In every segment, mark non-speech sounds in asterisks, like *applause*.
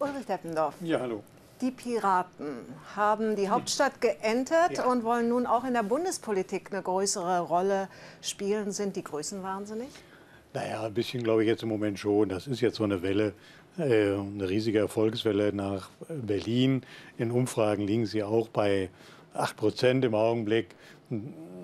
Eppendorf. Ja, hallo. Die Piraten haben die Hauptstadt geentert Ja. und wollen nun auch in der Bundespolitik eine größere Rolle spielen. Sind die größenwahnsinnig? Naja, ein bisschen glaube ich jetzt im Moment schon. Das ist jetzt so eine Welle, äh, eine riesige Erfolgswelle nach Berlin. In Umfragen liegen sie auch bei 8 Prozent im Augenblick.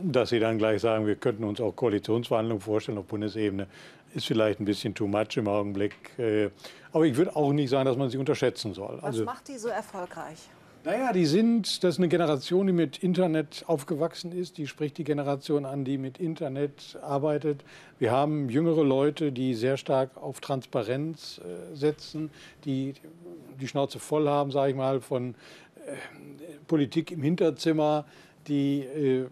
Dass sie dann gleich sagen, wir könnten uns auch Koalitionsverhandlungen vorstellen auf Bundesebene, ist vielleicht ein bisschen too much im Augenblick. Äh, Aber ich würde auch nicht sagen, dass man sie unterschätzen soll. Was Also, macht die so erfolgreich? naja, die sind, das ist eine Generation, die mit Internet aufgewachsen ist. Die spricht die Generation an, die mit Internet arbeitet. Wir haben jüngere Leute, die sehr stark auf Transparenz äh, setzen, die die Schnauze voll haben, sage ich mal, von äh, Politik im Hinterzimmer, die äh,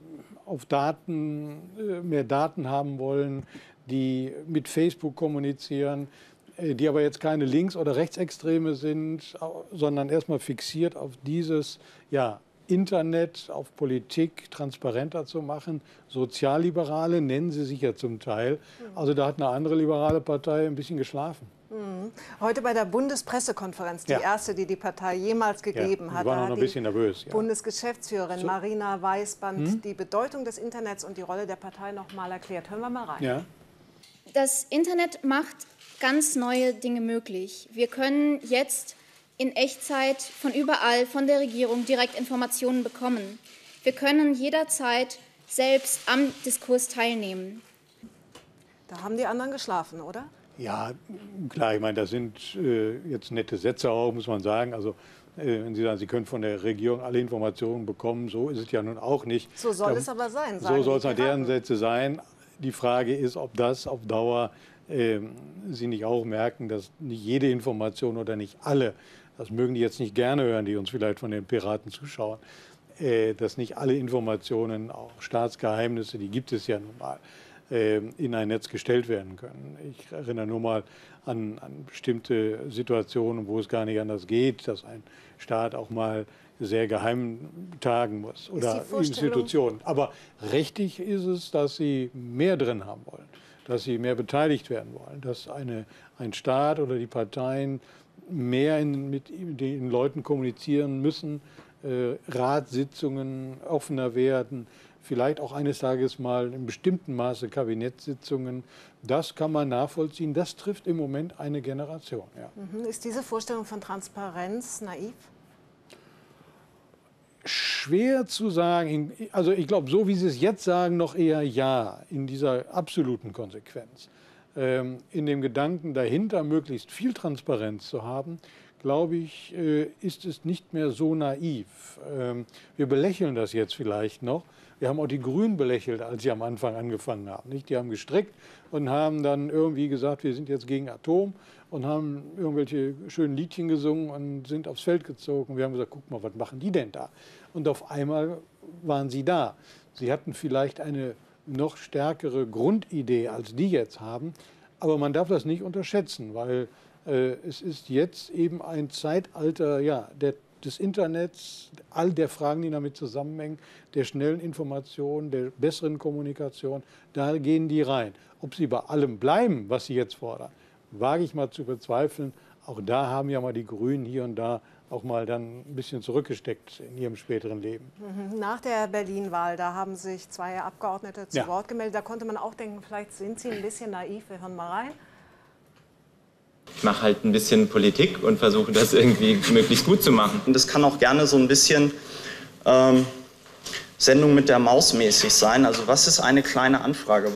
auf Daten, äh, mehr Daten haben wollen, die mit Facebook kommunizieren, äh, die aber jetzt keine Links- oder Rechtsextreme sind, sondern erstmal fixiert auf dieses ja, Internet, auf Politik transparenter zu machen. Sozialliberale nennen sie sich ja zum Teil. Also da hat eine andere liberale Partei ein bisschen geschlafen. Heute bei der Bundespressekonferenz, die Ja. erste, die die Partei jemals gegeben ja, hat, hat noch ein die bisschen nervös. Ja. Bundesgeschäftsführerin So. Marina Weißband die Bedeutung des Internets und die Rolle der Partei noch mal erklärt. Hören wir mal rein. Ja. Das Internet macht ganz neue Dinge möglich. Wir können jetzt in Echtzeit von überall, von der Regierung direkt Informationen bekommen. Wir können jederzeit selbst am Diskurs teilnehmen. Da haben die anderen geschlafen, oder? Ja, klar, ich meine, das sind äh, jetzt nette Sätze auch, muss man sagen. Also, äh, wenn Sie sagen, Sie können von der Regierung alle Informationen bekommen, so ist es ja nun auch nicht. So soll Da- es aber sein, So soll es nach deren. Sätze sein. Die Frage ist, ob das auf Dauer ähm, Sie nicht auch merken, dass nicht jede Information oder nicht alle, das mögen die jetzt nicht gerne hören, die uns vielleicht von den Piraten zuschauen, äh, dass nicht alle Informationen, auch Staatsgeheimnisse, die gibt es ja nun mal, äh, in ein Netz gestellt werden können. Ich erinnere nur mal an, an bestimmte Situationen, wo es gar nicht anders geht, dass ein Staat auch mal sehr geheim tagen muss oder Institutionen. Aber richtig ist es, dass sie mehr drin haben wollen, dass sie mehr beteiligt werden wollen, dass eine, ein Staat oder die Parteien mehr in, mit den Leuten kommunizieren müssen, äh, Ratssitzungen offener werden, vielleicht auch eines Tages mal in bestimmten Maße Kabinettssitzungen. Das kann man nachvollziehen. Das trifft im Moment eine Generation. Ja. Mhm. Ist diese Vorstellung von Transparenz naiv? Schwer zu sagen, also ich glaube, so wie Sie es jetzt sagen, noch eher ja, in dieser absoluten Konsequenz. Ähm, in dem Gedanken dahinter, möglichst viel Transparenz zu haben, glaube ich, äh, ist es nicht mehr so naiv. Ähm, wir belächeln das jetzt vielleicht noch. Wir haben auch die Grünen belächelt, als sie am Anfang angefangen haben. Die haben gestrickt und haben dann irgendwie gesagt, wir sind jetzt gegen Atom und haben irgendwelche schönen Liedchen gesungen und sind aufs Feld gezogen. Wir haben gesagt, guck mal, was machen die denn da? Und auf einmal waren sie da. Sie hatten vielleicht eine noch stärkere Grundidee, als die jetzt haben. Aber man darf das nicht unterschätzen, weil es ist jetzt eben ein Zeitalter ja, der, des Internets, all der Fragen, die damit zusammenhängen, der schnellen Information, der besseren Kommunikation. Da gehen die rein. Ob sie bei allem bleiben, was sie jetzt fordern, wage ich mal zu bezweifeln. Auch da haben ja mal die Grünen hier und da auch mal dann ein bisschen zurückgesteckt in ihrem späteren Leben. Nach der Berlin-Wahl, da haben sich zwei Abgeordnete zu Ja. Wort gemeldet. Da konnte man auch denken, vielleicht sind sie ein bisschen naiv. Wir hören mal rein. Ich mache halt ein bisschen Politik und versuche das irgendwie *laughs* möglichst gut zu machen. Und das kann auch gerne so ein bisschen ähm, Sendung mit der Maus mäßig sein. Also was ist eine kleine Anfrage?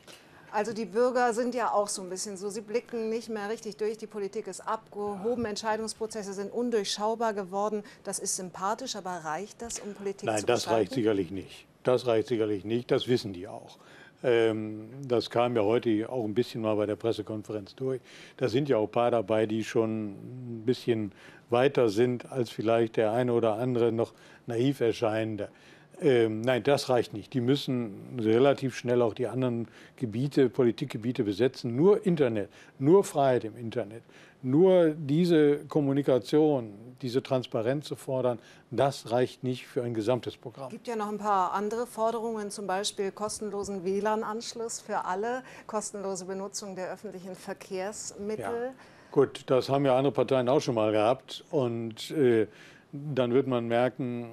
Also die Bürger sind ja auch so ein bisschen so, sie blicken nicht mehr richtig durch, die Politik ist abgehoben, Entscheidungsprozesse sind undurchschaubar geworden. Das ist sympathisch, aber reicht das, um Politik Nein, zu das gestalten? reicht sicherlich nicht. Das reicht sicherlich nicht, das wissen die auch. Ähm, das kam ja heute auch ein bisschen mal bei der Pressekonferenz durch. Da sind ja auch ein paar dabei, die schon ein bisschen weiter sind als vielleicht der eine oder andere noch naiv erscheinende. Ähm, nein, das reicht nicht. Die müssen relativ schnell auch die anderen Gebiete, Politikgebiete besetzen. Nur Internet, nur Freiheit im Internet, nur diese Kommunikation, diese Transparenz zu fordern, das reicht nicht für ein gesamtes Programm. Es gibt ja noch ein paar andere Forderungen, zum Beispiel kostenlosen WLAN-Anschluss für alle, kostenlose Benutzung der öffentlichen Verkehrsmittel. Gut, das haben ja andere Parteien auch schon mal gehabt. Und äh, dann wird man merken,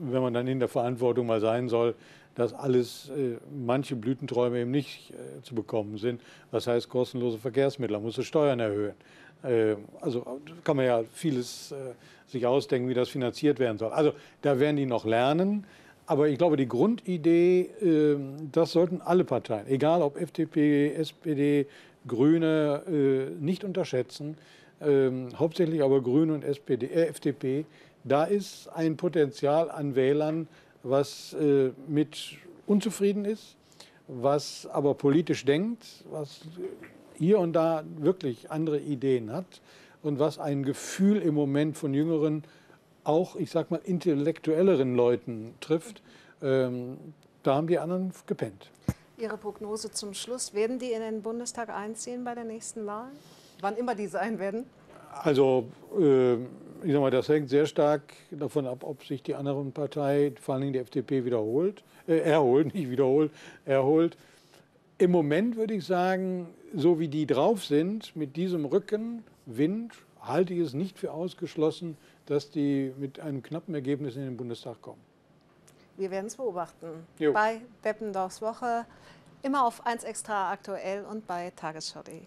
wenn man dann in der Verantwortung mal sein soll, dass alles, äh, manche Blütenträume eben nicht äh, zu bekommen sind. Das heißt, kostenlose Verkehrsmittel, man muss die Steuern erhöhen. Äh, also kann man ja vieles sich ausdenken, wie das finanziert werden soll. Also da werden die noch lernen. Aber ich glaube, die Grundidee, ähm, das sollten alle Parteien, egal ob FDP, SPD, Grüne, nicht unterschätzen. Ähm, hauptsächlich aber Grüne und SPD, FDP. Da ist ein Potenzial an Wählern, was äh, mit unzufrieden ist, was aber politisch denkt, was hier und da wirklich andere Ideen hat und was ein Gefühl im Moment von jüngeren, auch ich sag mal intellektuelleren Leuten trifft. Ähm, da haben die anderen gepennt. Ihre Prognose zum Schluss, werden die in den Bundestag einziehen bei der nächsten Wahl? Wann immer die sein werden? Also, äh, ich sag mal, das hängt sehr stark davon ab, ob sich die anderen Partei, vor allem die FDP, wiederholt, äh, erholt, *laughs* nicht wiederholt, erholt. Im Moment würde ich sagen, so wie die drauf sind, mit diesem Rückenwind, halte ich es nicht für ausgeschlossen, dass die mit einem knappen Ergebnis in den Bundestag kommen. Wir werden es beobachten. Jo. Bei Beppendorfs Woche, immer auf 1 Extra aktuell und bei tagesschau.de.